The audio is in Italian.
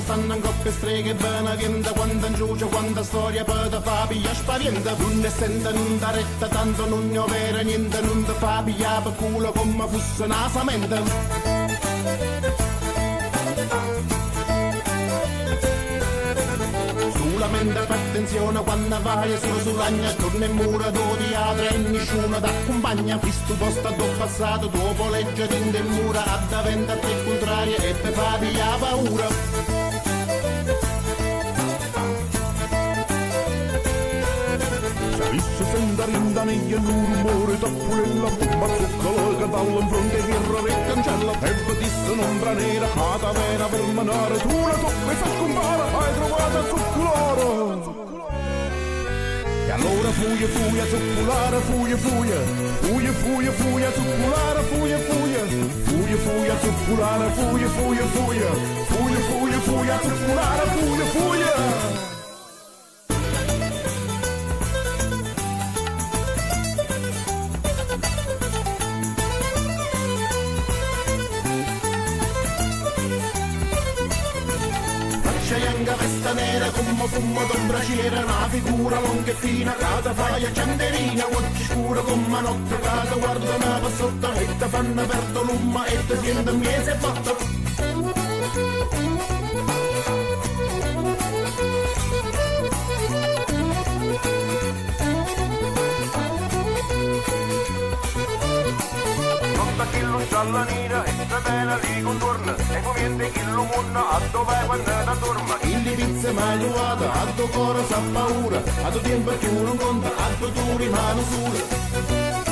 fanno in coppia streghe bene vienda quando inciucia quando storia poi fa piglia spaventa non essendo non da retta tanto non ne vera niente non da fa piglia per culo come fosse una samenta. Solamente fa attenzione quando vai solo sull'agna torna in mura altre e nessuno t'accompagna. Visto posto tuo passato dopo legge in mura a daventa a te contraria e te fa via paura. Visto senda rinda negli un rumore tappulella bomba zuccolo che in fronte firra e cancella e vedisse un'ombra nera cata vera per manare tu la tocca e fa scompara fuia fuia zuccolare fuia fuia fuia fuia fuia zuccolare fuia fuia fuia fuia zuccolare fuia fuia fuia fuia fuia fuia zuccolare fuia fuia Scianga vesta nera come fumo d'ombra c'era una figura lunga e fina Cada faia cianderina, occhi scura come notte Cada guarda una passotta e te fanno aperto l'umma E te siente un mese fatto Nonta chi lo gialla nera e se bene li contorna Lo munna a dove quando dorma? Il pizza magliuata, a tuo cuore sa paura. A tuo tempo non conta, a tuo tu rimane solo